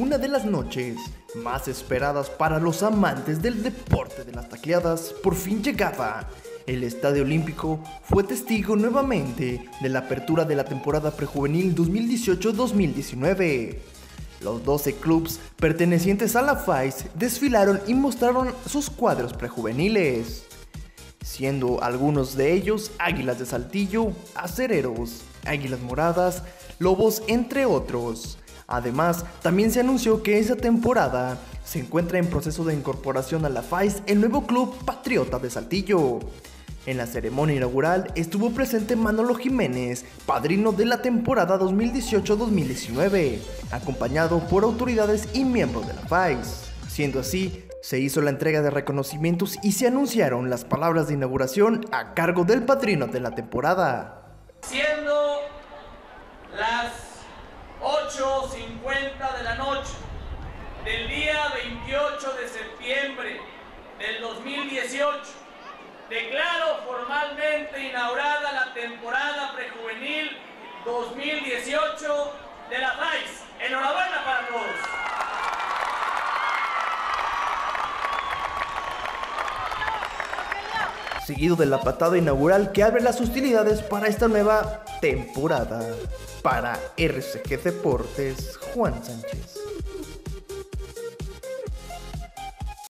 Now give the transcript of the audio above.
una de las noches más esperadas para los amantes del deporte de las tacleadas por fin llegaba. El Estadio Olímpico fue testigo nuevamente de la apertura de la temporada prejuvenil 2018-2019. Los 12 clubes pertenecientes a la FAIS desfilaron y mostraron sus cuadros prejuveniles, siendo algunos de ellos Águilas de Saltillo, Acereros, Águilas Moradas, Lobos, entre otros. Además, también se anunció que esa temporada se encuentra en proceso de incorporación a la FAIS el nuevo club Patriota de Saltillo. En la ceremonia inaugural estuvo presente Manolo Jiménez, padrino de la temporada 2018-2019, acompañado por autoridades y miembros de la FAIS. Siendo así, se hizo la entrega de reconocimientos y se anunciaron las palabras de inauguración a cargo del padrino de la temporada. Siendo las 8.50 de la noche del día 28 de septiembre del 2018, declaro formalmente inaugurada la temporada prejuvenil 2018 de la FAIS. Seguido de la patada inaugural que abre las hostilidades para esta nueva temporada. Para RCG Deportes, Juan Sánchez.